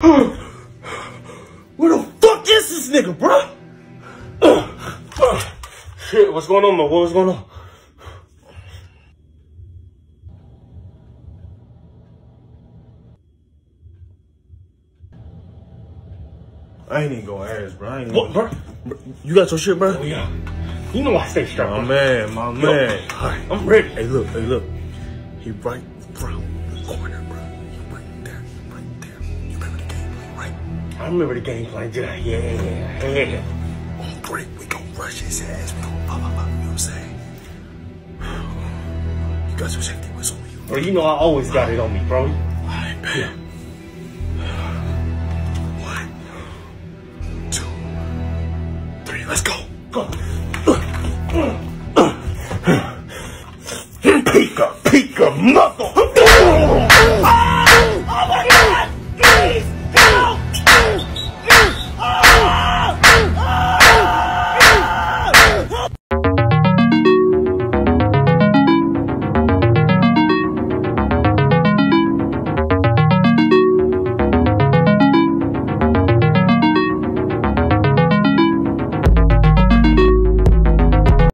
Where the fuck is this nigga, bro? Shit, what's going on, man? What's going on? I ain't even gonna ask, bro. I ain't What, even... bro? You got your shit, bro? Oh, yeah. You know I stay strapped. My bro. man, my man. Alright, I'm ready. Hey, look, hey, look. He right from the corner, I remember the game plan, did Yeah, yeah, yeah. On break, we gon' rush his ass. We gon' pop, pop, pop. You know what I'm saying? You got your safety whistle on you. Bro, you know I always got it on me, bro. Alright, bam. One, two, three. Let's go. Go. Pick a, pick a knuckle.